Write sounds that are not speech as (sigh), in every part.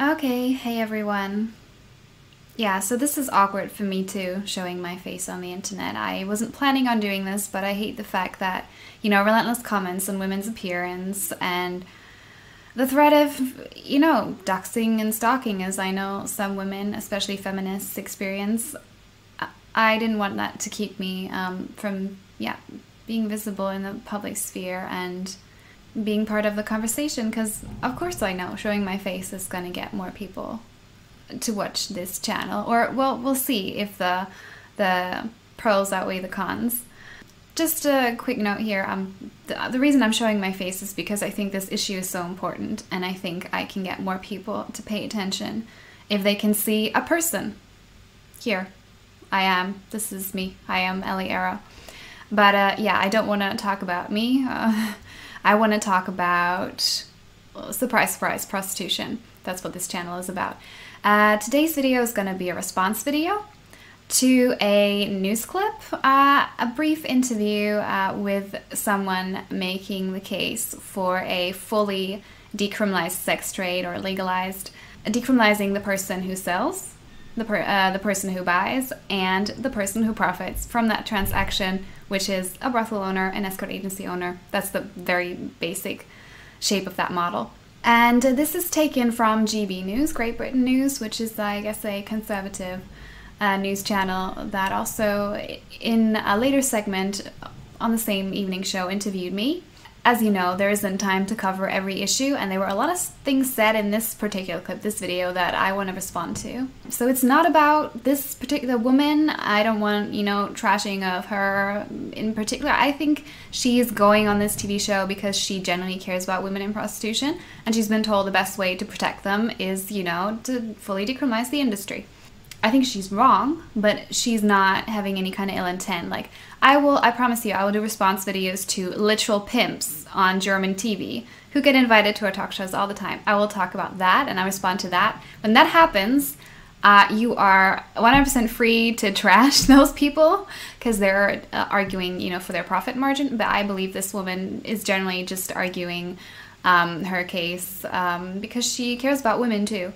Okay, hey everyone. Yeah, so this is awkward for me too, showing my face on the internet. I wasn't planning on doing this, but I hate the fact that, you know, relentless comments on women's appearance and the threat of, you know, doxing and stalking, as I know some women, especially feminists, experience. I didn't want that to keep me um, from, yeah, being visible in the public sphere and being part of the conversation because of course I know showing my face is going to get more people to watch this channel or well we'll see if the the pros outweigh the cons. Just a quick note here, um, the, the reason I'm showing my face is because I think this issue is so important and I think I can get more people to pay attention if they can see a person. Here, I am. This is me. I am Elly Arrow. But uh, yeah, I don't want to talk about me. Uh, (laughs) I want to talk about, well, surprise, surprise, prostitution. That's what this channel is about. Uh, today's video is going to be a response video to a news clip, uh, a brief interview uh, with someone making the case for a fully decriminalized sex trade or legalized, decriminalizing the person who sells, the, per, uh, the person who buys, and the person who profits from that transaction which is a brothel owner, an escort agency owner. That's the very basic shape of that model. And uh, this is taken from GB News, Great Britain News, which is, I guess, a conservative uh, news channel that also, in a later segment on the same evening show, interviewed me as you know, there isn't time to cover every issue, and there were a lot of things said in this particular clip, this video, that I want to respond to. So it's not about this particular woman. I don't want, you know, trashing of her in particular. I think she's going on this TV show because she genuinely cares about women in prostitution, and she's been told the best way to protect them is, you know, to fully decriminalize the industry. I think she's wrong, but she's not having any kind of ill intent. Like, I will, I promise you, I will do response videos to literal pimps on German TV who get invited to our talk shows all the time. I will talk about that and I respond to that. When that happens, uh, you are 100% free to trash (laughs) those people because they're uh, arguing, you know, for their profit margin. But I believe this woman is generally just arguing um, her case um, because she cares about women too.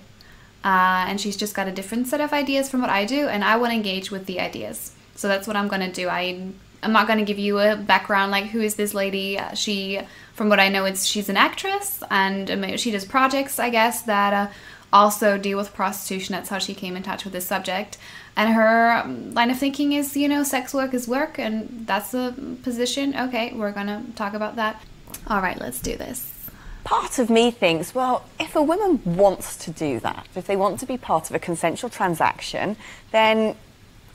Uh, and she's just got a different set of ideas from what I do, and I want to engage with the ideas. So that's what I'm going to do. I I'm not going to give you a background like who is this lady. Uh, she, from what I know, it's she's an actress and um, she does projects, I guess, that uh, also deal with prostitution. That's how she came in touch with this subject. And her um, line of thinking is, you know, sex work is work, and that's the position. Okay, we're going to talk about that. All right, let's do this part of me thinks, well, if a woman wants to do that, if they want to be part of a consensual transaction, then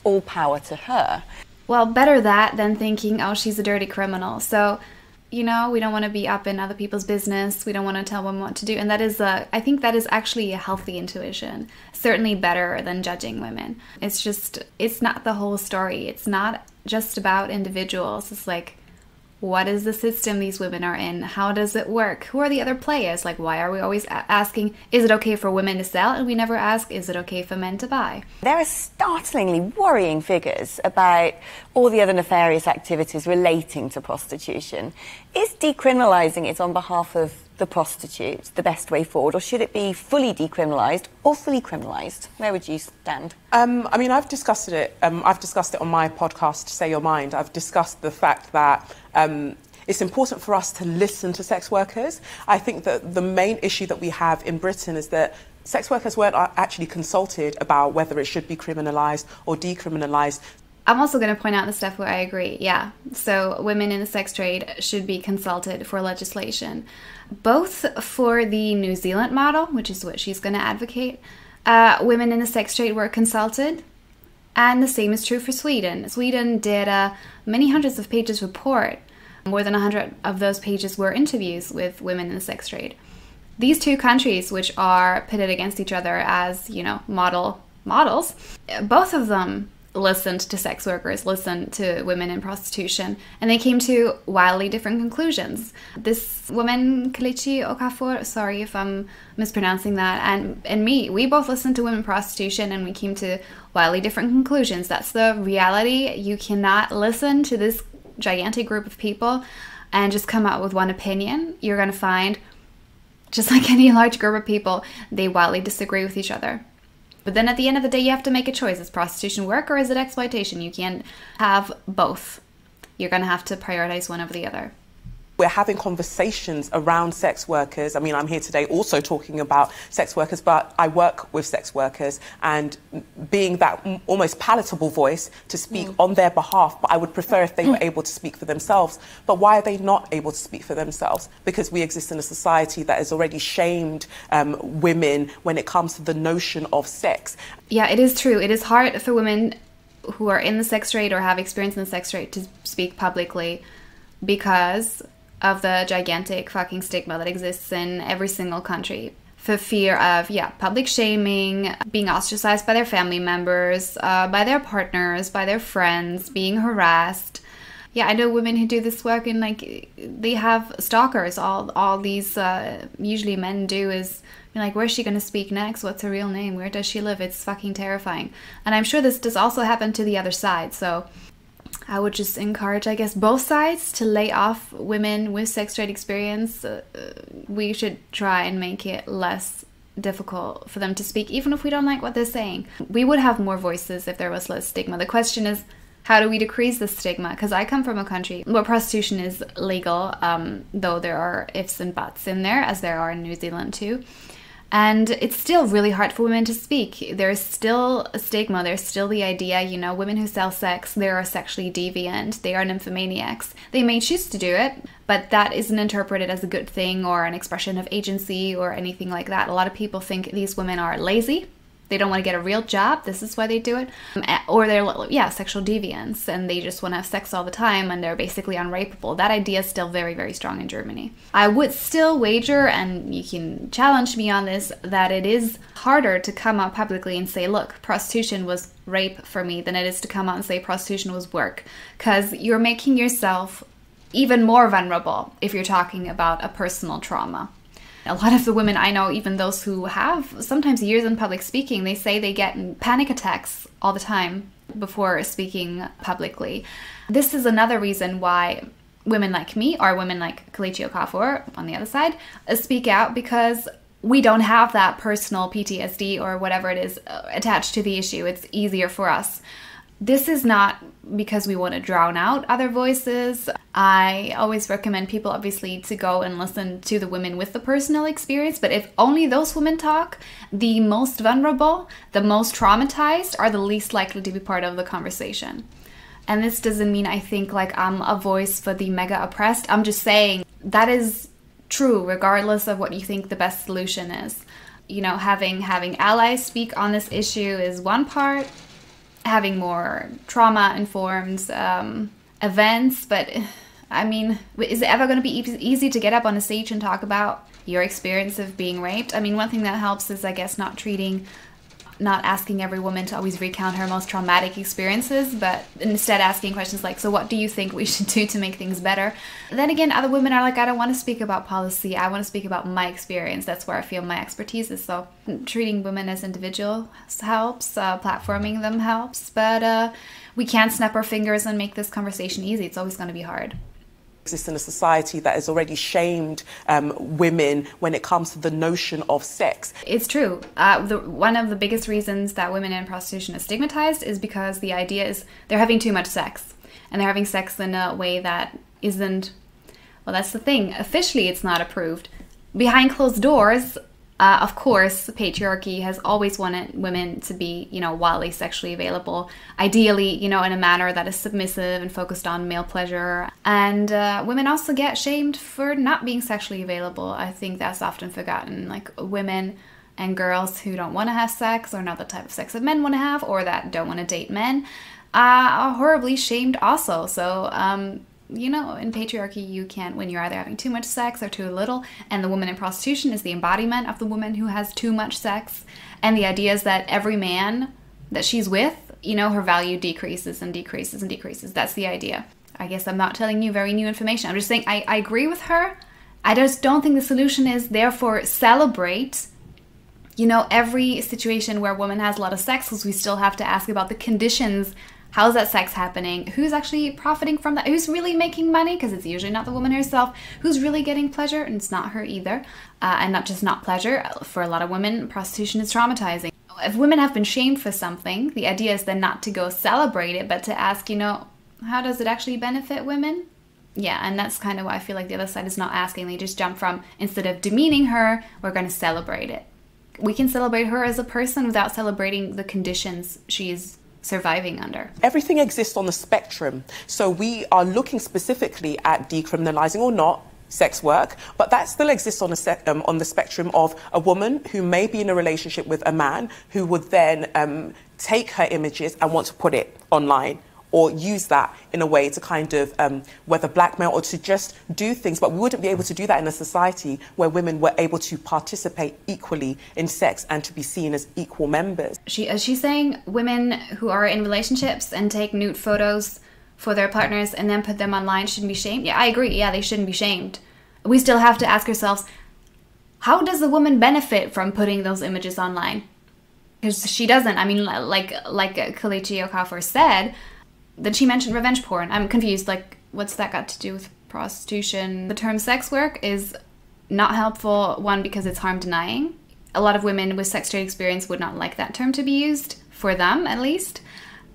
all power to her. Well, better that than thinking, oh, she's a dirty criminal. So, you know, we don't want to be up in other people's business. We don't want to tell women what to do. And that is, a, I think that is actually a healthy intuition. Certainly better than judging women. It's just, it's not the whole story. It's not just about individuals. It's like, what is the system these women are in? How does it work? Who are the other players? Like, why are we always asking, is it okay for women to sell? And we never ask, is it okay for men to buy? There are startlingly worrying figures about all the other nefarious activities relating to prostitution. Is decriminalising it on behalf of the prostitutes the best way forward, or should it be fully decriminalised or fully criminalised? Where would you stand? Um, I mean, I've discussed it. Um, I've discussed it on my podcast, Say Your Mind. I've discussed the fact that. Um, it's important for us to listen to sex workers. I think that the main issue that we have in Britain is that sex workers weren't actually consulted about whether it should be criminalised or decriminalised. I'm also going to point out the stuff where I agree. Yeah. So women in the sex trade should be consulted for legislation, both for the New Zealand model, which is what she's going to advocate. Uh, women in the sex trade were consulted, and the same is true for Sweden. Sweden did a many hundreds of pages report. More than 100 of those pages were interviews with women in the sex trade. These two countries, which are pitted against each other as, you know, model models, both of them listened to sex workers, listened to women in prostitution, and they came to wildly different conclusions. This woman, Kelechi Okafor, sorry if I'm mispronouncing that, and, and me, we both listened to women in prostitution and we came to wildly different conclusions. That's the reality. You cannot listen to this gigantic group of people and just come out with one opinion. You're going to find Just like (laughs) any large group of people, they wildly disagree with each other. But then at the end of the day, you have to make a choice. Is prostitution work or is it exploitation? You can't have both. You're going to have to prioritize one over the other we're having conversations around sex workers. I mean, I'm here today also talking about sex workers, but I work with sex workers and being that almost palatable voice to speak mm. on their behalf. But I would prefer if they were able to speak for themselves. But why are they not able to speak for themselves? Because we exist in a society that has already shamed um, women when it comes to the notion of sex. Yeah, it is true. It is hard for women who are in the sex trade or have experience in the sex trade to speak publicly because of the gigantic fucking stigma that exists in every single country for fear of yeah public shaming being ostracized by their family members uh, by their partners by their friends being harassed. Yeah i know women who do this work and like they have stalkers. All all these uh, usually men do is like where's she going to speak next? What's her real name? Where does she live? It's fucking terrifying. And i'm sure this does also happen to the other side. So I would just encourage, I guess, both sides to lay off women with sex trade experience. Uh, we should try and make it less difficult for them to speak, even if we don't like what they're saying. We would have more voices if there was less stigma. The question is, how do we decrease the stigma? Because I come from a country where prostitution is legal, um, though there are ifs and buts in there, as there are in New Zealand too. And it's still really hard for women to speak. There's still a stigma. There's still the idea, you know, women who sell sex, they are sexually deviant. They are nymphomaniacs. They may choose to do it, but that isn't interpreted as a good thing or an expression of agency or anything like that. A lot of people think these women are lazy they don't want to get a real job. This is why they do it. Um, or they're, yeah, sexual deviants and they just want to have sex all the time and they're basically unrapeable. That idea is still very, very strong in Germany. I would still wager, and you can challenge me on this, that it is harder to come out publicly and say, look, prostitution was rape for me than it is to come out and say prostitution was work. Because you're making yourself even more vulnerable if you're talking about a personal trauma a lot of the women I know, even those who have sometimes years in public speaking, they say they get panic attacks all the time before speaking publicly. This is another reason why women like me or women like Kelechi Okafor on the other side uh, speak out because we don't have that personal PTSD or whatever it is uh, attached to the issue. It's easier for us this is not because we want to drown out other voices. I always recommend people, obviously, to go and listen to the women with the personal experience. But if only those women talk, the most vulnerable, the most traumatized, are the least likely to be part of the conversation. And this doesn't mean I think like I'm a voice for the mega oppressed. I'm just saying that is true, regardless of what you think the best solution is. You know, having having allies speak on this issue is one part having more trauma informed um, events. But I mean, is it ever going to be easy to get up on a stage and talk about your experience of being raped? I mean, one thing that helps is, I guess, not treating not asking every woman to always recount her most traumatic experiences, but instead asking questions like, So, what do you think we (laughs) should do to make things better? Then again, other women are like, I don't want to speak about policy. I want to speak about my experience. That's where I feel my expertise is. So, treating women as individuals helps, uh, platforming them helps, but uh, we can't snap our fingers and make this conversation easy. It's always going to be hard exist in a society that has already shamed um, women when it comes to the notion of sex. It's true. Uh, the, one of the biggest reasons that women in prostitution are stigmatized is because the idea is they're having too much sex. And they're having sex in a way that isn't, well, that's the thing. Officially, it's not approved. Behind closed doors, uh, of course, the patriarchy has always wanted women to be, you know, wildly sexually available, ideally, you know, in a manner that is submissive and focused on male pleasure. And uh, women also get shamed for not being sexually available. I think that's often forgotten. Like women and girls who don't want to have sex or not the type of sex that men want to have or that don't want to date men uh, are horribly shamed also. So, um, you know, in patriarchy, you can't when you're either having too much sex or too little. And the woman in prostitution is the embodiment of the woman who has too much sex. And the idea is that every man that she's with, you know, her value decreases and decreases and decreases. That's the idea. I guess I'm not telling you very new information. I'm just saying I, I agree with her. I just don't think the solution is therefore celebrate you know every situation where a woman has a lot of sex because we still have to ask about the conditions How's that sex happening? Who's actually profiting from that? Who's really making money? Because it's usually not the woman herself. Who's really getting pleasure? And it's not her either. Uh, and not just not pleasure. For a lot of women, prostitution is traumatizing. If women have been shamed for something, the idea is then not to go celebrate it, but to ask, you know, how does it actually benefit women? Yeah, and that's kind of why I feel like the other side is not asking. They just jump from instead of demeaning her, we're going to celebrate it. We can celebrate her as a person without celebrating the conditions she's surviving under. Everything exists on the spectrum. So we are looking specifically at decriminalizing or not sex work, but that still exists on, um, on the spectrum of a woman who may be in a relationship with a man who would then um, take her images and want to put it online or use that in a way to kind of um, whether blackmail or to just do things. But we wouldn't be able to do that in a society where women were able to participate equally in sex and to be seen as equal members. She is she saying women who are in relationships and take nude photos for their partners and then put them online shouldn't be shamed? Yeah, I agree. Yeah, they shouldn't be shamed. We still have to ask ourselves, how does the woman benefit from putting those images online? Because she doesn't. I mean, like like Kelechi Okafor said, then she mentioned revenge porn. I'm confused. Like, what's that got to do with prostitution? The term sex work is not helpful, one, because it's harm denying. A lot of women with sex trade experience would not like that term to be used, for them at least.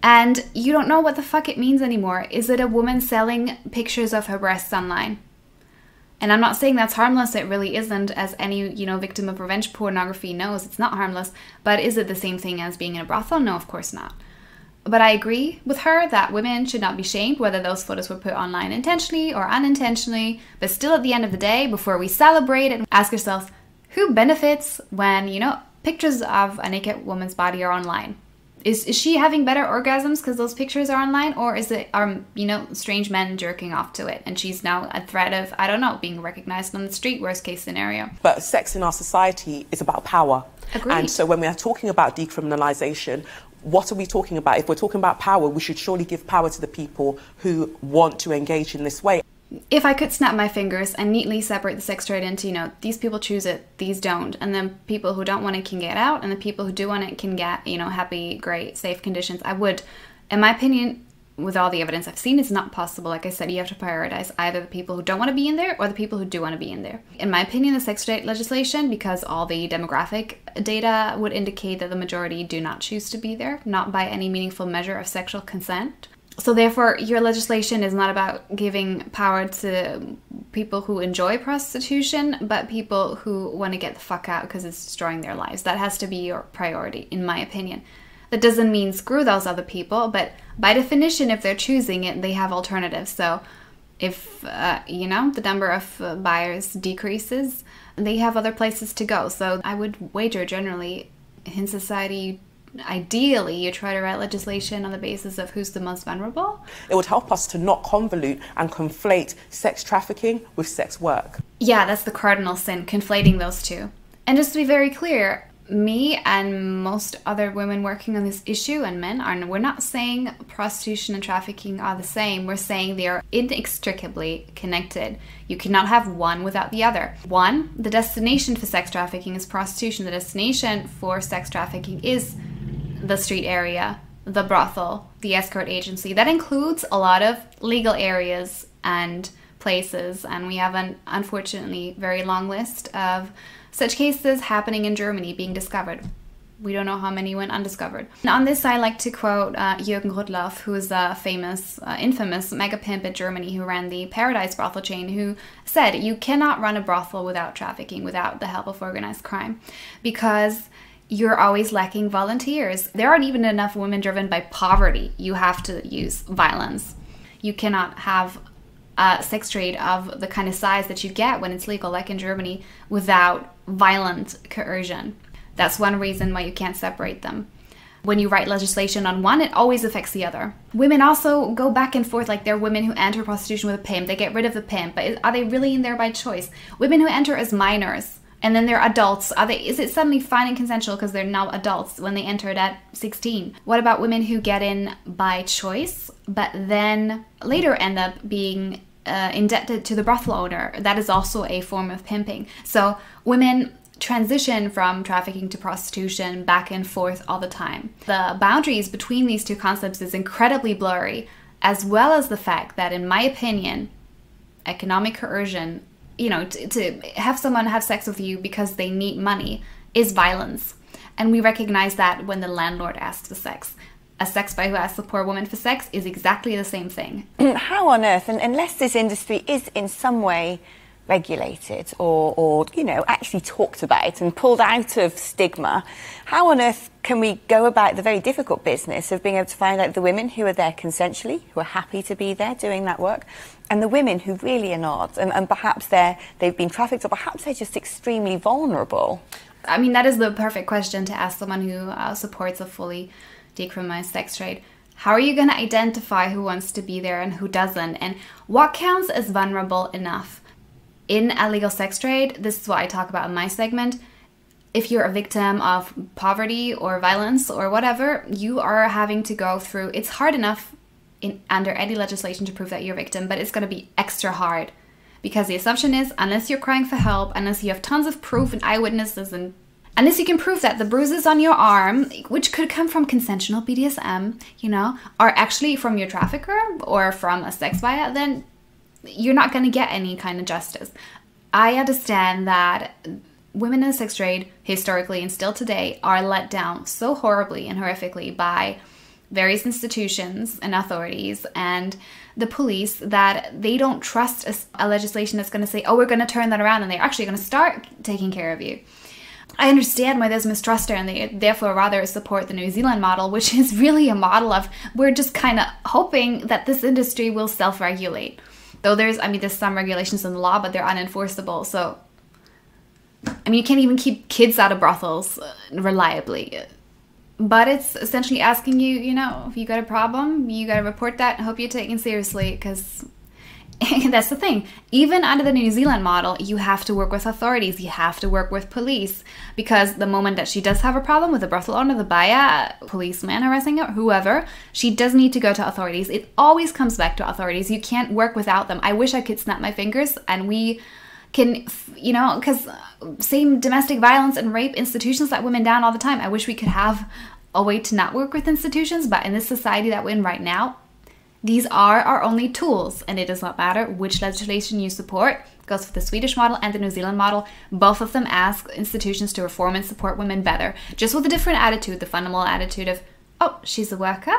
And you don't know what the fuck it means anymore. Is it a woman selling pictures of her breasts online? And I'm not saying that's harmless, it really isn't, as any, you know, victim of revenge pornography knows it's not harmless. But is it the same thing as being in a brothel? No, of course not. But I agree with her that women should not be shamed whether those photos were put online intentionally or unintentionally. But still, at the end of the day, before we celebrate and ask ourselves, who benefits when, you know, pictures of a naked woman's body are online? Is, is she having better orgasms because those pictures are online or is it are you know strange men jerking off to it and she's now a threat of i don't know being recognized on the street worst case scenario but sex in our society is about power Agreed. and so when we are talking about decriminalization what are we talking about? If we're talking about power, we should surely give power to the people who want to engage in this way. If I could snap my fingers and neatly separate the sex trade into, you know, these people choose it, these don't, and then people who don't want it can get out, and the people who do want it can get, you know, happy, great, safe conditions, I would, in my opinion, with all the evidence I've seen, it's not possible. Like I said, you have to prioritize either the people who don't want to be in there or the people who do want to be in there. In my opinion, the sex trade legislation, because all the demographic data would indicate that the majority do not choose to be there, not by any meaningful measure of sexual consent. So, therefore, your legislation is not about giving power to people who enjoy prostitution, but people who want to get the fuck out because it's destroying their lives. That has to be your priority, in my opinion. That doesn't mean screw those other people, but by definition, if they're choosing it, they have alternatives. So if, uh, you know, the number of uh, buyers decreases, they have other places to go. So I would wager generally in society, ideally you try to write legislation on the basis of who's the most vulnerable. It would help us to not convolute and conflate sex trafficking with sex work. Yeah, that's the cardinal sin, conflating those two. And just to be very clear, me and most other women working on this issue and men are we're not saying prostitution and trafficking are the same. We're saying they are inextricably connected. You cannot have one without the other. One the destination for sex trafficking is prostitution. The destination for sex trafficking is the street area the brothel the escort agency. That includes a lot of legal areas and places and we have an unfortunately very long list of such cases happening in Germany being discovered. We don't know how many went undiscovered. And on this, I like to quote uh, Jürgen Rudloff, who is a famous, uh, infamous mega pimp in Germany who ran the Paradise brothel chain, who said, You cannot run a brothel without trafficking, without the help of organized crime, because you're always lacking volunteers. There aren't even enough women driven by poverty. You have to use violence. You cannot have a sex trade of the kind of size that you get when it's legal, like in Germany, without violent coercion. That's one reason why you can't separate them. When you write legislation on one, it always affects the other. Women also go back and forth, like there are women who enter prostitution with a pimp, they get rid of the pimp, but are they really in there by choice? Women who enter as minors, and then they're adults are they is it suddenly fine and consensual because they're now adults when they entered at 16 what about women who get in by choice but then later end up being uh, indebted to the brothel owner that is also a form of pimping so women transition from trafficking to prostitution back and forth all the time. The boundaries between these two concepts is incredibly blurry, as well as the fact that, in my opinion, economic coercion, you know, to, to have someone have sex with you because they need money is violence. And we recognize that when the landlord asks for sex. A sex buyer who asks a poor woman for sex is exactly the same thing. How on earth, and unless this industry is in some way regulated or, or, you know, actually talked about and pulled out of stigma, how on earth can we go about the very difficult business of being able to find out the women who are there consensually, who are happy to be there doing that work, and the women who really are not, and, and perhaps they're, they've been trafficked or perhaps they're just extremely vulnerable? I mean, that is the perfect question to ask someone who uh, supports a fully decriminalized sex trade. How are you going to identify who wants to be there and who doesn't? And what counts as vulnerable enough? in illegal sex trade, this is what I talk about in my segment. If you're a victim of poverty or violence or whatever, you are having to go through. It's hard enough in under any legislation to prove that you're a victim, but it's going to be extra hard because the assumption is unless you're crying for help, unless you have tons of proof and eyewitnesses and unless you can prove that the bruises on your arm, which could come from consensual BDSM, you know, are actually from your trafficker or from a sex buyer, then you're not going to get any kind of justice. I understand that women in the sex trade, historically and still today, are let down so horribly and horrifically by various institutions and authorities and the police that they don't trust a, a legislation that's going to say, oh, we're going to turn that around and they're actually going to start taking care of you. I understand why there's mistrust there, and they therefore rather support the New Zealand model, which is really a model of we're just kind of hoping that this industry will self regulate. Though there's, I mean, there's some regulations in the law, but they're unenforceable. So, I mean, you can't even keep kids out of brothels uh, reliably. But it's essentially asking you, you know, if you got a problem, you got to report that. I hope you're taken seriously because (laughs) that's the thing. Even under the New Zealand model, you have to work with authorities, you have to work with police because the moment that she does have a problem with the brothel owner, the buyer, policeman harassing her, whoever, she does need to go to authorities. It always comes back to authorities. You can't work without them. I wish I could snap my fingers and we can, you know, because uh, same domestic violence and rape institutions let women down all the time. I wish we could have a way to not work with institutions, but in this society that we're in right now, these are our only tools, and it does not matter which legislation you support. Goes for the Swedish model and the New Zealand model. Both of them ask institutions to reform and support women better, just with a different attitude the fundamental attitude of, oh, she's a worker,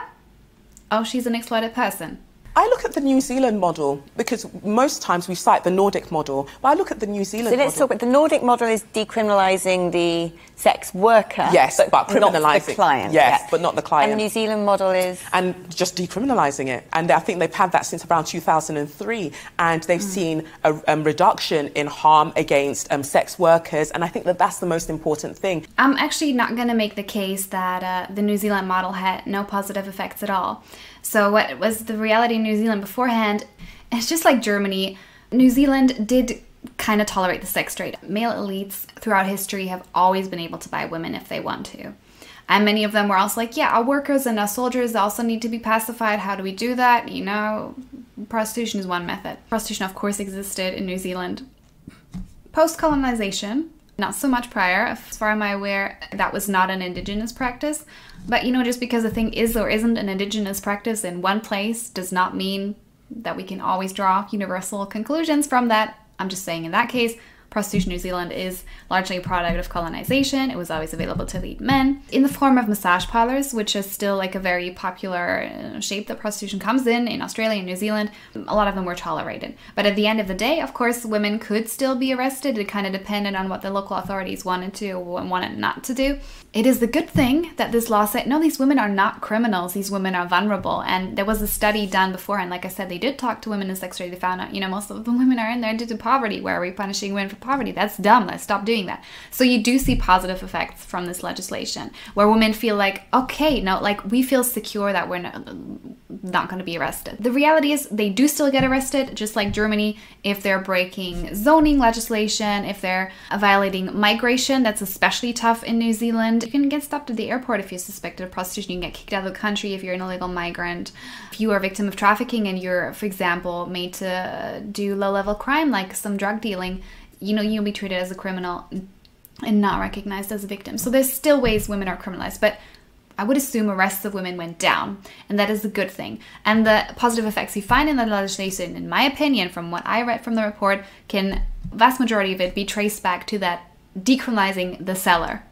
oh, she's an exploited person. I look at the New Zealand model because most times we cite the Nordic model, but I look at the New Zealand so let's model. talk about the Nordic model is decriminalising the sex worker. Yes, but, but criminalising the client. Yes, yeah. but not the client. And the New Zealand model is and just decriminalising it. And I think they've had that since around 2003, and they've mm. seen a um, reduction in harm against um, sex workers. And I think that that's the most important thing. I'm actually not going to make the case that uh, the New Zealand model had no positive effects at all. So, what was the reality in New Zealand beforehand? It's just like Germany. New Zealand did kind of tolerate the sex trade. Male elites throughout history have always been able to buy women if they want to. And many of them were also like, yeah, our workers and our soldiers also need to be pacified. How do we do that? You know, prostitution is one method. Prostitution, of course, existed in New Zealand post colonization, not so much prior. As far as I'm aware, that was not an indigenous practice. But you know, just because a thing is or isn't an indigenous practice in one place does not mean that we can always draw universal conclusions from that. I'm just saying in that case, prostitution in New Zealand is largely a product of colonization. It was always available to elite men in the form of massage parlors, which is still like a very popular uh, shape that prostitution comes in in Australia and New Zealand. A lot of them were tolerated. But at the end of the day, of course, women could still be arrested. It kind of depended on what the local authorities wanted to and wanted not to do. It is the good thing that this law said no, these women are not criminals. These women are vulnerable. And there was a study done before, and Like I said, they did talk to women in sex trade. They found out, you know, most of the women are in there due to poverty. Where are we punishing women for poverty? That's dumb. Let's stop doing that. So you do see positive effects from this legislation where women feel like, okay, no, like we feel secure that we're not, not going to be arrested. The reality is they do still get arrested, just like Germany, if they're breaking zoning legislation, if they're violating migration. That's especially tough in New Zealand. You can get stopped at the airport if you're suspected of prostitution. You can get kicked out of the country if you're an illegal migrant. If you are a victim of trafficking and you're, for example, made to do low level crime like some drug dealing, you know, you'll be treated as a criminal and not recognized as a victim. So there's still ways women are criminalized, but I would assume arrests of women went down, and that is a good thing. And the positive effects you find in the legislation, in my opinion, from what I read from the report, can vast majority of it be traced back to that decriminalizing the seller.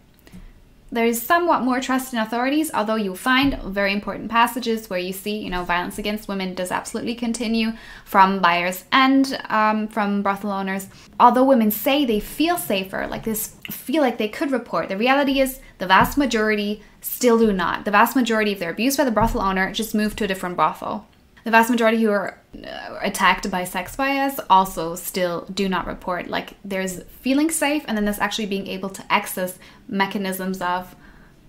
There is somewhat more trust in authorities, although you'll find very important passages where you see, you know, violence against women does absolutely continue from buyers and um, from brothel owners. Although women say they feel safer, like this, feel like they could report, the reality is the vast majority still do not. The vast majority, if they're abused by the brothel owner, just move to a different brothel. The vast majority who are uh, attacked by sex buyers also still do not report. Like there's feeling safe, and then there's actually being able to access mechanisms of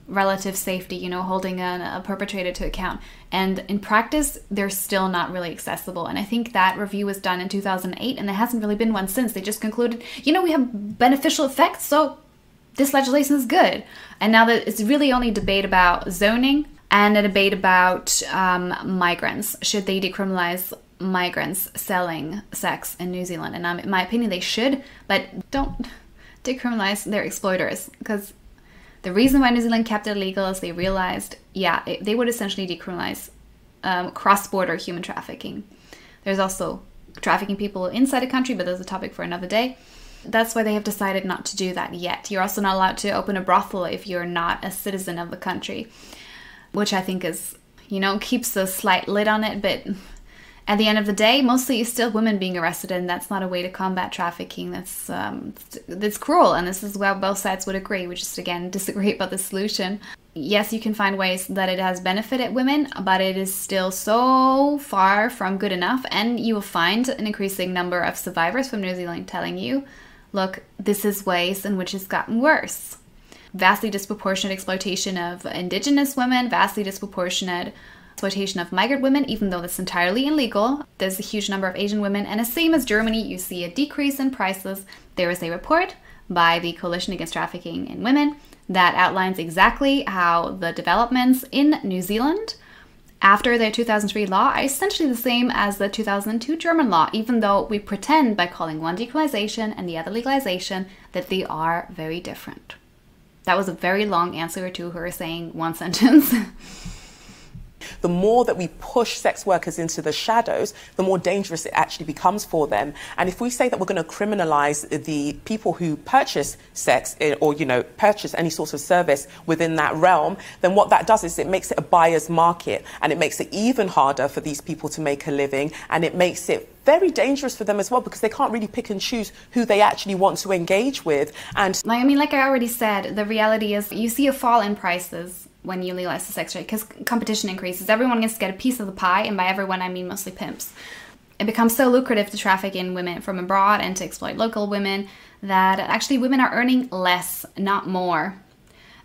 relative safety, you know, holding a, a perpetrator to account. And in practice, they're still not really accessible. And I think that review was done in 2008, and there hasn't really been one since. They just concluded, you know, we have beneficial effects, so this legislation is good. And now that it's really only debate about zoning and a debate about um, migrants. Should they decriminalize migrants selling sex in New Zealand? And um, in my opinion, they should, but don't (laughs) decriminalize their exploiters because the reason why New Zealand kept it illegal is they realized, yeah, it, they would essentially decriminalize um, cross-border human trafficking. There's also trafficking people inside a country, but there's a topic for another day. That's why they have decided not to do that yet. You're also not allowed to open a brothel if you're not a citizen of the country which I think is, you know, keeps a slight lid on it. But at the end of the day, mostly it's still women being arrested, and that's not a way to combat trafficking. That's um, that's cruel, and this is where both sides would agree. We just again (laughs) disagree about the solution. Yes, you can find ways that it has benefited women, but it is still so far from good enough. And you will find an increasing number of survivors from New Zealand telling you, look, this is ways in which it's gotten worse vastly disproportionate exploitation of indigenous women, vastly disproportionate exploitation of migrant women, even though that's entirely illegal. There's a huge number of Asian women, and the same as Germany, you see a decrease in prices. There is a report by the Coalition Against Trafficking in Women that outlines exactly how the developments in New Zealand after their 2003 law are essentially the same as the 2002 German law, even though we pretend by calling one decriminalization and the other legalization that they are very different. That was a very long answer to her saying one (laughs) sentence. the more that we push sex workers into the shadows, the more dangerous it actually becomes for them. And if we say that we're going to criminalize the people who purchase sex eh, or, you know, purchase any sort of service within that realm, then what that does is it makes it a buyer's market and it makes it even harder for these people to make a living and it makes it very dangerous for them as well because they can't really pick and choose who they actually want to engage with. And I mean, like I already said, the reality is you see a fall in prices when you legalize the sex trade because competition increases. Everyone gets to get a piece of the pie, and by everyone I mean mostly pimps. It becomes so lucrative to traffic in women from abroad and to exploit local women that actually women are earning less, not more.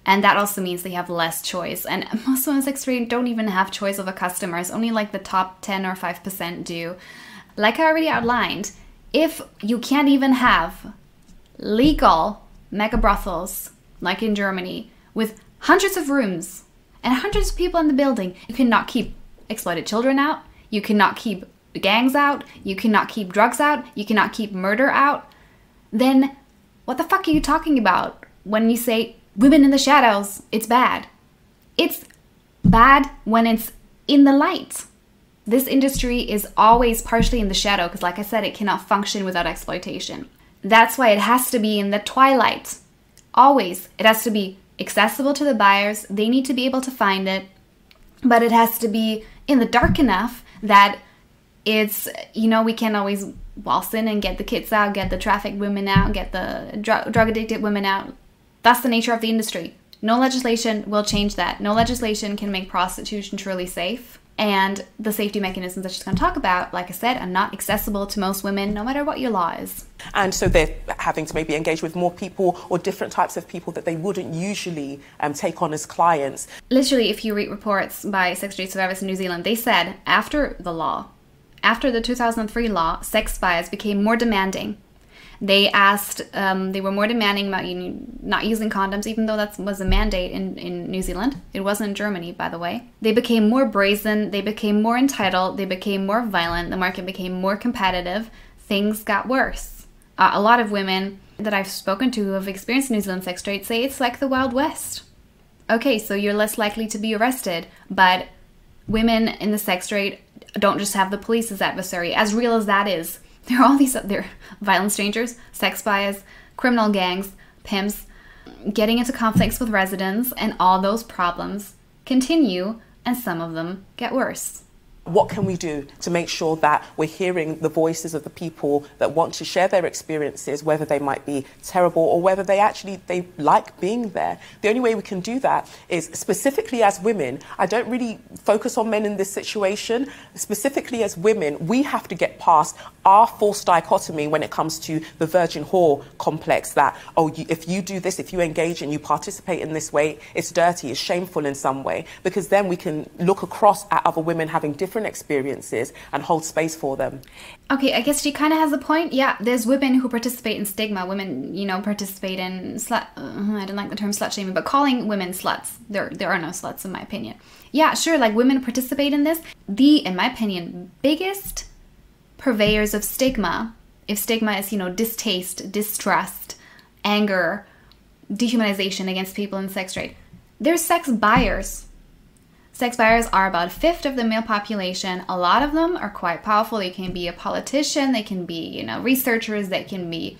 And that also means they have less choice. And (laughs) most women in sex trade don't even have choice of a customers. Only like the top 10 or 5% do. Like I already outlined, if you can't even have legal mega brothels, like in Germany, with hundreds of rooms and hundreds of people in the building, you cannot keep exploited children out, you cannot keep gangs out, you cannot keep drugs out, you cannot keep murder out, then what the fuck are you talking about when you say women in the shadows, it's bad? It's bad when it's in the light. This industry is always partially in the shadow because, like I said, it cannot function without exploitation. That's why it has to be in the twilight. Always. It has to be accessible to the buyers. They need to be able to find it, but it has to be in the dark enough that it's, you know, we can't always waltz in and get the kids out, get the trafficked women out, get the dr- drug addicted women out. That's the nature of the industry. No legislation will change that. No legislation can make prostitution truly safe. And the safety mechanisms that she's going to talk about, like I said, are not accessible to most women, no matter what your law is. And so they're having to maybe engage with more people or different types of people that they wouldn't usually um, take on as clients. Literally, if you read reports by sex trade survivors in New Zealand, they said after the law, after the 2003 law, sex buyers became more demanding they asked, um, they were more demanding about not using condoms, even though that was a mandate in, in New Zealand. It wasn't in Germany, by the way. They became more brazen, they became more entitled, they became more violent, the market became more competitive. Things got worse. Uh, a lot of women that I've spoken to who have experienced New Zealand sex trade say it's like the Wild West. Okay, so you're less likely to be arrested, but women in the sex trade don't just have the police as adversary. As real as that is, there are all these other (laughs) violent strangers, sex buyers, criminal gangs, pimps, getting into conflicts with residents, and all those problems continue, and some of them get worse what can we do to make sure that we're hearing the voices of the people that want to share their experiences whether they might be terrible or whether they actually they like being there? The only way we can do that is specifically as women i don't really focus on men in this situation specifically as women we have to get past our false dichotomy when it comes to the virgin whore complex that oh you, if you do this if you engage and you participate in this way it's dirty it's shameful in some way because then we can look across at other women having different different experiences and hold space for them. Okay, I guess she kind of has a point. Yeah, there's women who participate in stigma. Women, you know, participate in slut. Uh, I don't like the term slut shaming, but calling women sluts. There, there are no sluts in my opinion. Yeah, sure. Like women participate in this. The, in my opinion, biggest purveyors of stigma. If stigma is, you know, distaste, distrust, anger, dehumanization against people in sex trade, they're sex buyers Sex buyers are about a fifth of the male population. A lot of them are quite powerful. They can be a politician, they can be, you know, researchers, they can be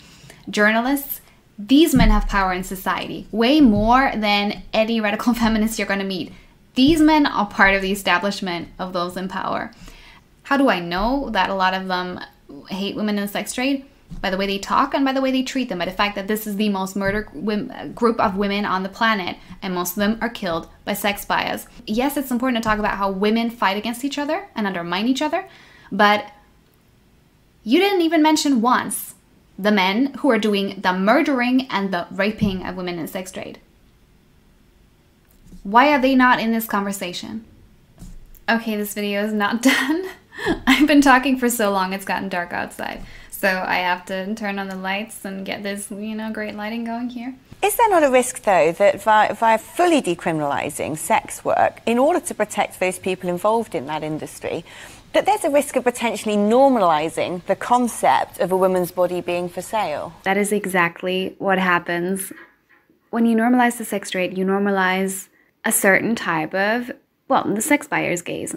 journalists. These men have power in society, way more than any radical (laughs) feminist you're going to meet. These men are part of the establishment of those in power. How do I know that a lot of them hate women in the sex trade? By the way they talk and by the way they treat them, by the fact that this is the most murdered group of women on the planet, and most of them are killed by sex buyers. Yes, it's important to talk about how women fight against each other and undermine each other, but you didn't even mention once the men who are doing the murdering and the raping of women in sex trade. Why are they not in this conversation? Okay, this video is not (laughs) done. I've been talking for so long, it's gotten dark outside. So I have to turn on the lights and get this, you know, great lighting going here. Is there not a risk, though, that via, via fully decriminalising sex work, in order to protect those people involved in that industry, that there's a risk of potentially normalising the concept of a woman's body being for sale? That is exactly what happens. When you normalise the sex trade, you normalise a certain type of, well, the sex buyer's gaze.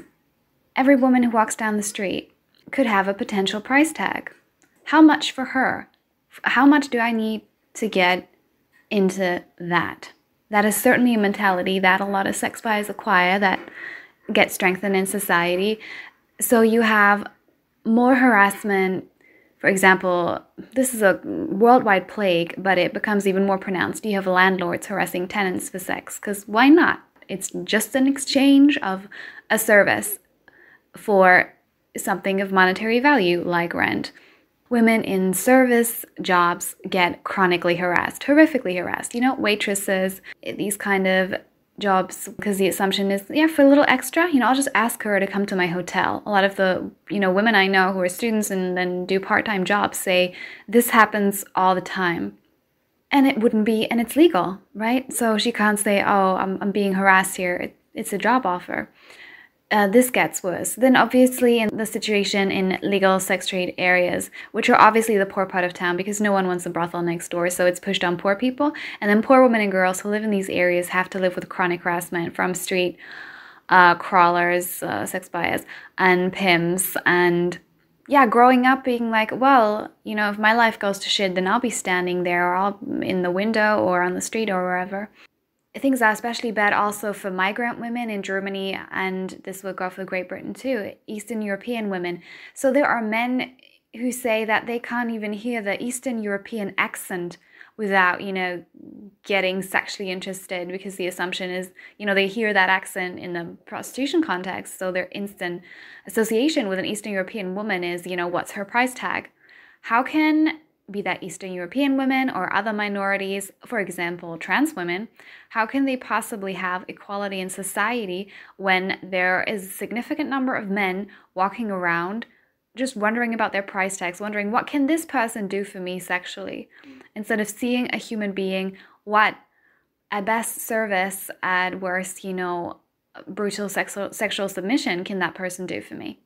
Every woman who walks down the street could have a potential price tag. How much for her? How much do I need to get into that? That is certainly a mentality that a lot of sex buyers acquire that gets strengthened in society. So you have more harassment. For example, this is a worldwide plague, but it becomes even more pronounced. You have landlords harassing tenants for sex, because why not? It's just an exchange of a service for something of monetary value like rent women in service jobs get chronically harassed, horrifically harassed. You know, waitresses, these kind of jobs because the assumption is yeah for a little extra you know i'll just ask her to come to my hotel. A lot of the you know women i know who are students and then do part-time jobs say this happens all the time. And it wouldn't be and it's legal right? So she can't say oh i'm, I'm being harassed here. It, it's a job offer uh, this gets worse. Then, obviously, in the situation in legal sex trade areas, which are obviously the poor part of town because no one wants a brothel next door, so it's pushed on poor people. And then, poor women and girls who live in these areas have to live with chronic harassment from street uh, crawlers, uh, sex buyers, and pimps. And yeah, growing up being like, well, you know, if my life goes to shit, then I'll be standing there or I'll in the window or on the street or wherever things are especially bad also for migrant women in Germany, and this would go for Great Britain too, Eastern European women. So there are men who say that they can't even hear the Eastern European accent without, you know, getting sexually interested because the assumption is, you know, they hear that accent in the prostitution context. So their instant association with an Eastern European woman is, you know, what's her price tag? How can be that Eastern European women or other minorities, for example, trans women, how can they possibly have equality in society when there is a significant number of men walking around just wondering about their price tags, wondering what can this person do for me sexually, instead of seeing a human being, what at best service, at worst, you know, brutal sexual sexual submission can that person do for me?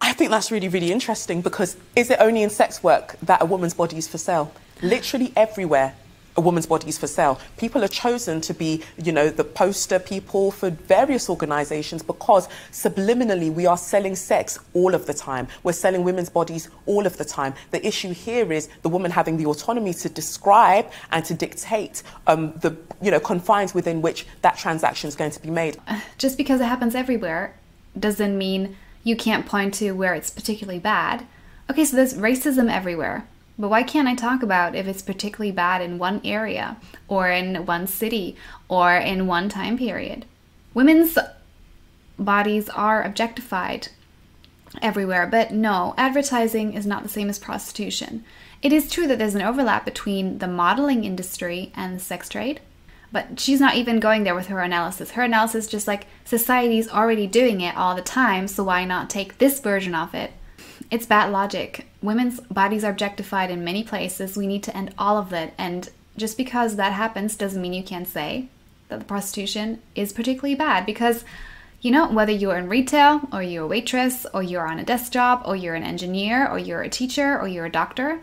I think that's really, really interesting because is it only in sex work that a woman's body is for sale? Literally everywhere a woman's body is for sale. People are chosen to be, you know, the poster people for various organizations because subliminally we are selling sex all of the time. We're selling women's bodies all of the time. The issue here is the woman having the autonomy to describe and to dictate um, the, you know, confines within which that transaction is going to be made. Just because it happens everywhere doesn't mean you can't point to where it's particularly bad. Okay, so there's racism everywhere. But why can't I talk about if it's particularly bad in one area or in one city or in one time period? Women's bodies are objectified everywhere, but no, advertising is not the same as prostitution. It is true that there's an overlap between the modeling industry and the sex trade, but she's not even going there with her analysis. Her analysis just like society's already doing it all the time, so why not take this version of it it's bad logic. Women's bodies are objectified in many places. We need to end all of it. And just because that happens doesn't mean you can't say that the prostitution is particularly bad because you know, whether you're in retail or you're a waitress or you're on a desk job or you're an engineer or you're a teacher or you're a doctor,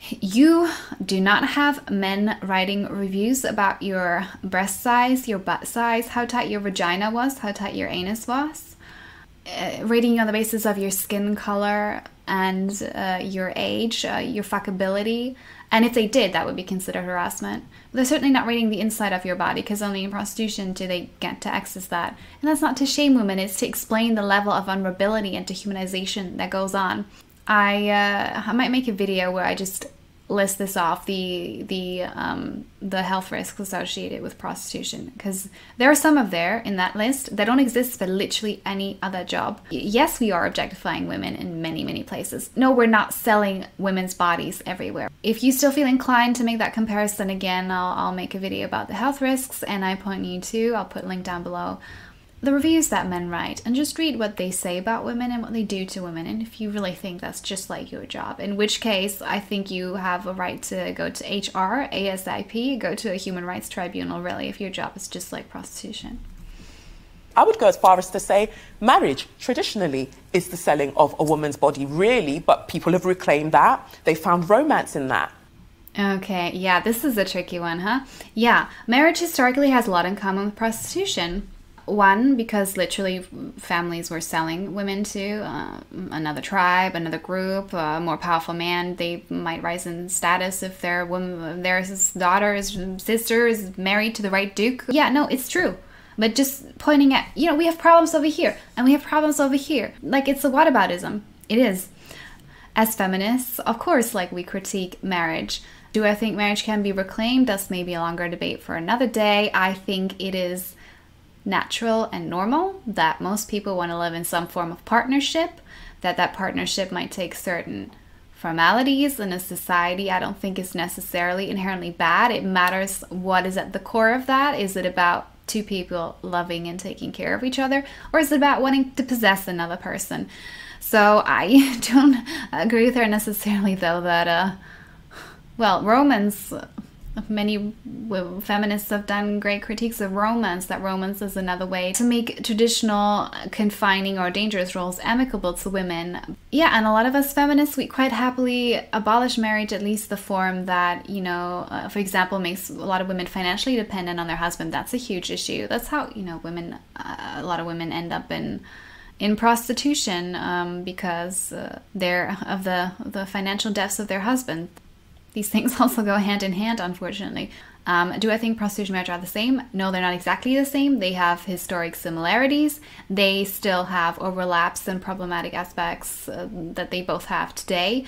you do not have men writing reviews about your breast size, your butt size, how tight your vagina was, how tight your anus was uh, rating on the basis of your skin color and uh, your age, uh, your fuckability. And if they did, that would be considered harassment. They're certainly not rating the inside of your body because only in prostitution do they get to access that. And that's not to shame women, it's to explain the level of vulnerability and dehumanization that goes on. I, uh, I might make a video where I just list this off the the um, the health risks associated with prostitution because there are some of there in that list that don't exist for literally any other job. Yes, we are objectifying women in many many places. No, we're not selling women's bodies everywhere. If you still feel inclined to make that comparison again, I'll, I'll make a video about the health risks and I point you to. I'll put a link down below the reviews that men write and just read what they say about women and what they do to women and if you really think that's just like your job in which case i think you have a right to go to hr asip go to a human rights tribunal really if your job is just like prostitution I would go as far as to say marriage traditionally is the selling of a woman's body, really, but people have reclaimed that. They found romance in that. Okay, yeah, this is a tricky one, huh? Yeah, marriage historically has a lot in common with prostitution. One, because literally families were selling women to uh, another tribe, another group, a more powerful man. They might rise in status if their woman, their daughter's sister is married to the right duke. Yeah, no, it's true. But just pointing at, you know, we have problems over here and we have problems over here. Like it's a whataboutism. It is. As feminists, of course, like we critique marriage. Do I think marriage can be reclaimed? That's maybe a longer debate for another day. I think it is natural and normal, that most people want to live in some form of partnership, that that partnership might take certain formalities in a society I don't think is necessarily inherently bad. It matters what is at the core of that. Is it about two people loving and taking care of each other, or is it about wanting to possess another person? So I (laughs) don't agree with her necessarily, though, that, uh, well, Romans many feminists have done great critiques of romance that romance is another way to make traditional confining or dangerous roles amicable to women. Yeah and a lot of us feminists we quite happily abolish marriage at least the form that you know uh, for example makes a lot of women financially dependent on their husband. That's a huge issue. That's how you know women uh, a lot of women end up in in prostitution um, because uh, they're of the the financial debts of their husband these things (laughs) also go hand in hand, unfortunately. Um, do I think prostitution marriage are the same? No, they're not exactly the same. They have historic similarities. They still have overlaps and problematic aspects uh, that they both have today.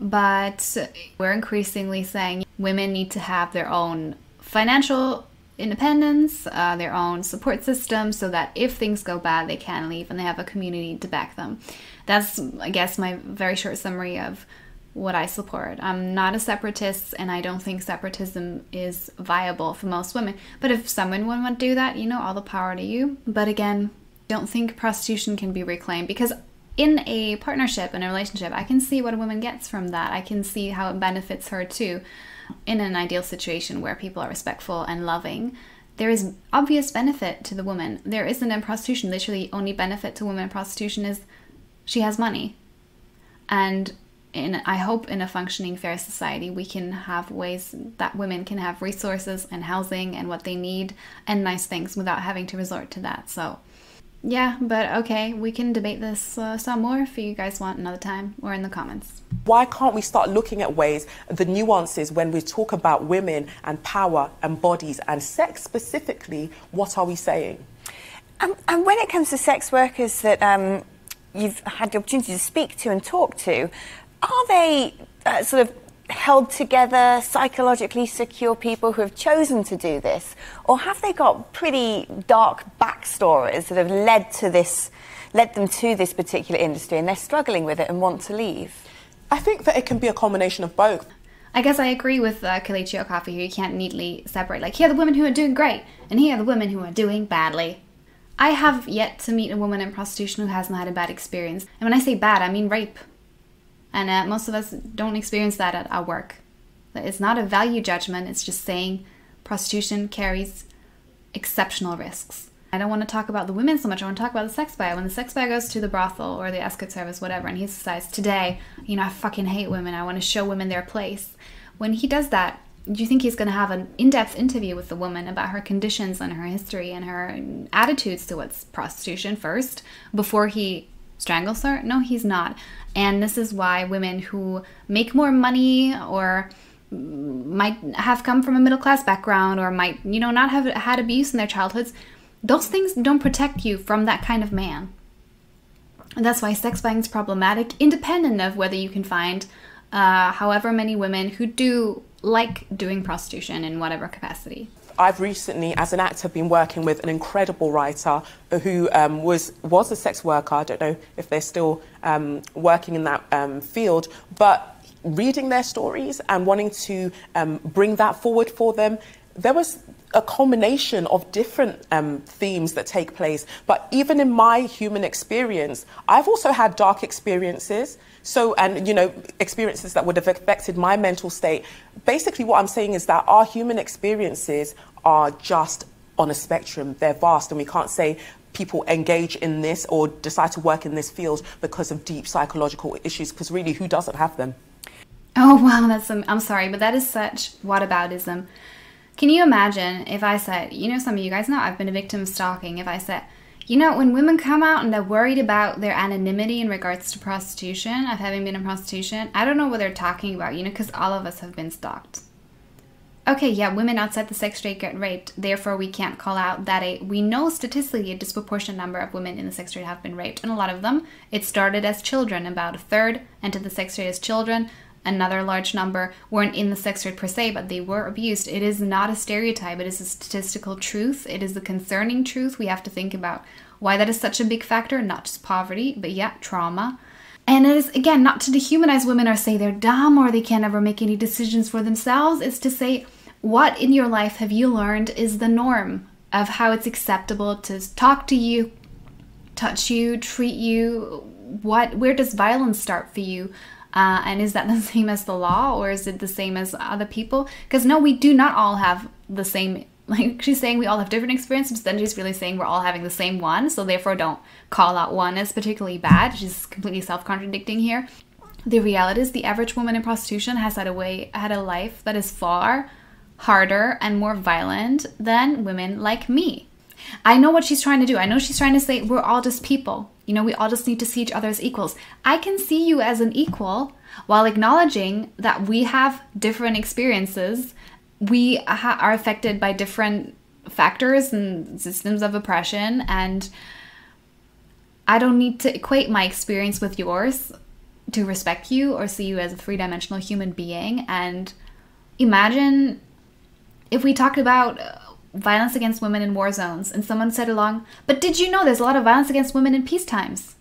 But we're increasingly saying women need to have their own financial independence, uh, their own support system, so that if things go bad, they can leave and they have a community to back them. That's, I guess, my very short summary of what I support. I'm not a separatist, and I don't think separatism is viable for most women. But if someone would want to do that, you know, all the power to you. But again, don't think prostitution can be reclaimed because in a partnership, in a relationship, I can see what a woman gets from that. I can see how it benefits her too. In an ideal situation where people are respectful and loving, there is obvious benefit to the woman. There isn't in prostitution. Literally, only benefit to women in prostitution is she has money. And in I hope in a functioning fair society we can have ways that women can have resources and housing and what they need and nice things without having to resort to that. So yeah, but okay, we can debate this uh, some more if you guys want another time or in the comments. Why can't we start looking at ways, the nuances when we talk about women and power and bodies and sex specifically? What are we saying? Um, and when it comes to sex workers that um, you've had the opportunity to speak to and talk to, are they uh, sort of held together, psychologically secure people who have chosen to do this? Or have they got pretty dark backstories that have led to this, led them to this particular industry and they're struggling with it and want to leave? I think that it can be a combination of both. I guess I agree with uh, Kelechi Okafor here. You can't neatly separate, like, here are the women who are doing great, and here are the women who are doing badly. I have yet to meet a woman in prostitution who hasn't had a bad experience. And when I say bad, I mean rape. And uh, most of us don't experience that at our work. It's not a value judgment, it's just saying prostitution carries exceptional risks. I don't want to talk about the women so much, I want to talk about the sex buyer. When the sex buyer goes to the brothel or the escort service, whatever, and he decides, today, you know, I fucking hate women, I want to show women their place. When he does that, do you think he's going to have an in-depth interview with the woman about her conditions and her history and her attitudes towards prostitution first before he strangles her? No, he's not. And this is why women who make more money or might have come from a middle class background or might, you know, not have had abuse in their childhoods, those things don't protect you from that kind of man. And that's why sex buying is problematic, independent of whether you can find uh, however many women who do like doing prostitution in whatever capacity. I've recently, as an actor, been working with an incredible writer who um, was was a sex worker. I don't know if they're still um, working in that um, field, but reading their stories and wanting to um, bring that forward for them, there was a combination of different um, themes that take place. But even in my human experience, I've also had dark experiences. So, and you know, experiences that would have affected my mental state. Basically, what I'm saying is that our human experiences are just on a spectrum. They're vast, and we can't say people engage in this or decide to work in this field because of deep psychological issues, because really, who doesn't have them? Oh, wow, that's, um, I'm sorry, but that is such whataboutism. Can you imagine if I said, you know, some of you guys know I've been a victim of stalking, if I said, you know, when women come out and they're worried about their anonymity in regards to prostitution, of having been in prostitution, I don't know what they're talking about, you know, because all of us have been stalked okay, yeah, women outside the sex trade get raped, therefore we can't call out that a we know statistically a disproportionate number of women in the sex trade have been raped, and a lot of them it started as children. About a third entered the sex trade as children. Another large number weren't in the sex trade per se, but they were abused. It is not a stereotype, it is a statistical truth. It is a concerning truth. We have to think about why that is such a big factor, not just poverty, but yeah, trauma. And it is, again, not to dehumanize women or say they're dumb or they can't ever make any decisions for themselves. It's to say, what in your life have you learned is the norm of how it's acceptable to talk to you, touch you, treat you? What where does violence start for you? Uh, and is that the (laughs) same as the law or is it the same as other people? Because no, we do not all have the same. (laughs) Like she's saying, we all have different experiences. But then she's really saying we're all having the same one. So therefore, don't call out one as particularly bad. She's completely self-contradicting here. The reality is, the average woman in prostitution has had a way, had a life that is far harder, and more violent than women like me. I know what she's trying to do. I know she's trying to say we're all just people. You know, we all just need to see each other as equals. I can see you as an equal while acknowledging that we have different experiences. We are affected by different factors and systems of oppression. And I don't need to equate my experience with yours to respect you or see you as a three dimensional human being. And imagine if we talked about violence against women in war zones and someone said along, but did you know there's a lot of violence against women in peace times?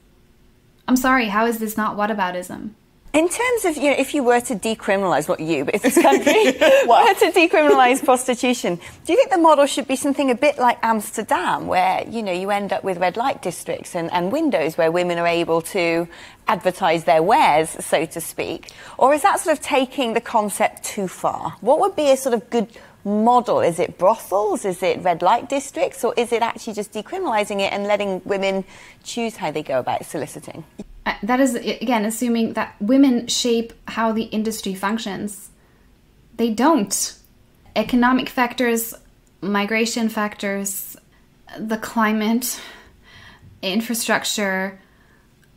I'm sorry, how is this not whataboutism? In terms of, you know, if you were to decriminalise, not you, but if this country (laughs) (laughs) were to decriminalise prostitution, do you think the model should be something a bit like Amsterdam, where, you know, you end up with red light districts and, and windows where women are able to advertise their wares, so to speak? Or is that sort of taking the concept too far? What would be a sort of good model? Is it brothels? Is it red light districts? Or is it actually just decriminalising it and letting women choose how they go about soliciting? Uh, that is, again, assuming that women shape how the industry functions. They don't. Economic factors, migration factors, the climate, infrastructure,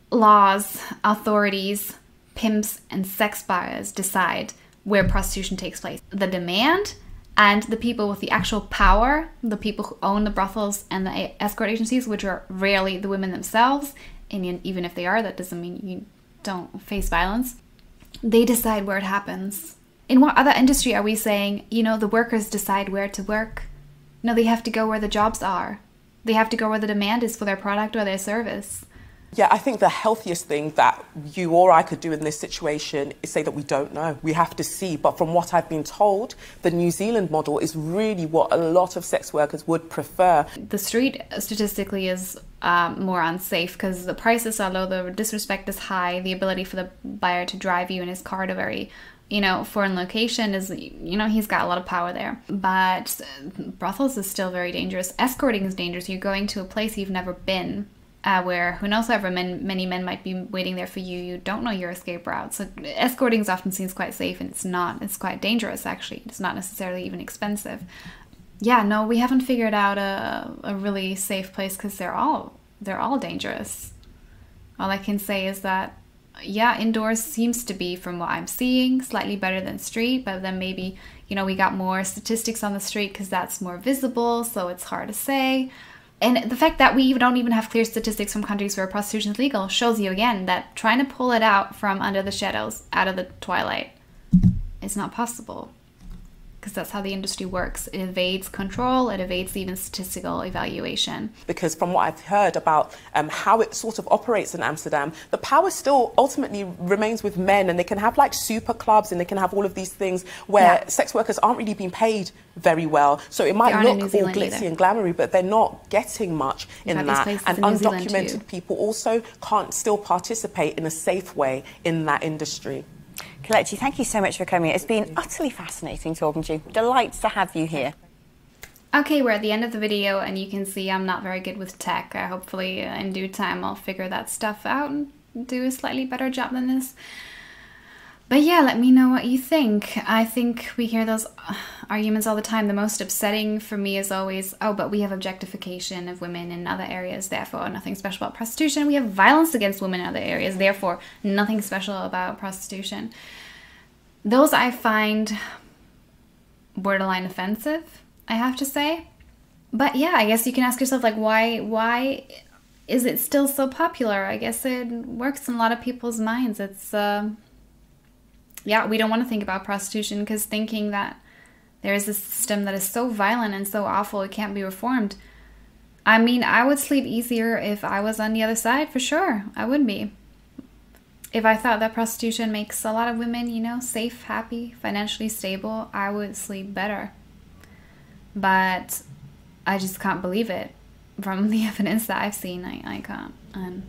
laws, authorities, pimps, and sex buyers decide where prostitution takes place. The demand and the people with the actual power, the people who own the brothels and the escort agencies, which are rarely the women themselves, and even if they are, that doesn't mean you don't face violence. They decide where it happens. In what other industry are we saying, you know, the workers decide where to work? No, they have to go where the jobs are. They have to go where the demand is for their product or their service. Yeah, I think the healthiest thing that you or I could do in this situation is say that we don't know. We have to see. But from what I've been told, the New Zealand model is really what a lot of sex workers would prefer. The street statistically is um, more unsafe because the prices are low, the disrespect is high, the ability for the buyer to drive you in his car to very you know, foreign location is, you know, he's got a lot of power there. But brothels is still very dangerous. Escorting is dangerous. You're going to a place you've never been uh, where who knows however men, many men might be waiting there for you. You don't know your escape route. So escorting is often seen as quite safe and it's not it's quite dangerous actually. It's not necessarily even expensive. Yeah no we haven't figured out a, a really safe place because they're all they're all dangerous. All i can say is that yeah indoors seems to be from what i'm seeing slightly better than street but then maybe you know we got more statistics on the street because that's more visible so it's hard to say and the fact that we don't even have clear statistics from countries where prostitution is legal shows you again that trying to pull it out from under the shadows, out of the twilight, is not possible because that's how the industry works. It evades control, it evades even statistical evaluation. Because from what I've heard about um, how it sort of operates in Amsterdam, the power still ultimately remains with men, and they can have like super clubs and they can have all of these things where yeah. sex workers aren't really being paid very well. So it might look all glitzy either. and glamoury, but they're not getting much in that. And in undocumented people also can't still participate in a safe way in that industry. Kelechi, thank you so much for coming. It's been utterly fascinating talking to you. Delights to have you here. Okay, we're at the end of the video and you can see I'm not very good with tech. Uh, hopefully uh, in due time I'll figure that stuff out and do a slightly better job than this. But yeah, let me know what you think. I think we hear those uh, arguments all the time. The most upsetting for me is always, oh, but we have objectification of women in other areas, therefore nothing special about prostitution. We have violence against women in other areas, therefore nothing special about prostitution. Those I find borderline offensive, I have to say. But yeah, I guess you can ask yourself like why why is it still so popular? I guess it works in a lot of people's minds. It's uh yeah, we don't want to think about prostitution because thinking that there is a system that is so violent and so awful it can't be reformed. I mean, I would sleep easier if I was on the other side, for sure. I would be. If I thought that prostitution makes a lot of women, you know, safe, happy, financially stable, I would sleep better. But I just can't believe it. From (laughs) the evidence that I've seen, I, I can't. And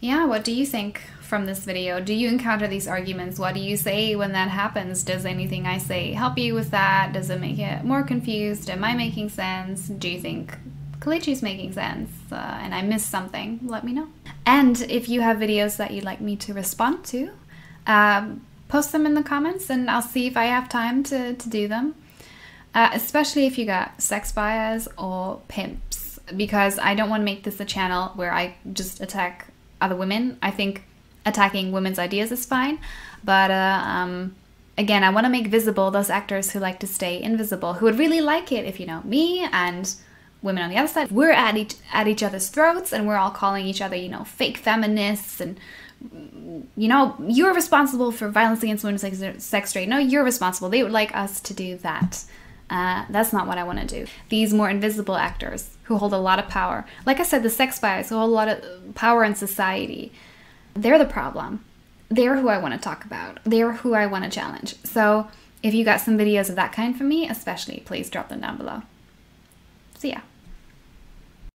yeah, what do you think? From this video? Do you encounter these arguments? What do you say when that happens? Does anything I say help you with that? Does it make it more confused? Am I making sense? Do you think Kelechi's making sense uh, and I missed something? Let me know. And if you have videos that you'd like me to respond to, um, post them in the comments and I'll see if I have time to, to do them. Uh, especially if you got sex buyers or pimps, because I don't want to make this a channel where I just attack other women. I think attacking women's ideas is fine, but uh, um, again, I want to make visible those actors who like to stay invisible, who would really like it if you know me and women on the other side. We're at each at each other's throats, and we're all calling each other, you know, fake feminists and. You know, you're responsible for violence against women, sex, sex trade. No, you're responsible. They would like us to do that. Uh, that's not what I want to do. These more invisible actors who hold a lot of power, like I said, the sex buyers who hold a lot of power in society, they're the problem. They're who I want to talk about. They're who I want to challenge. So if you got some videos of that kind for me, especially, please drop them down below. See ya.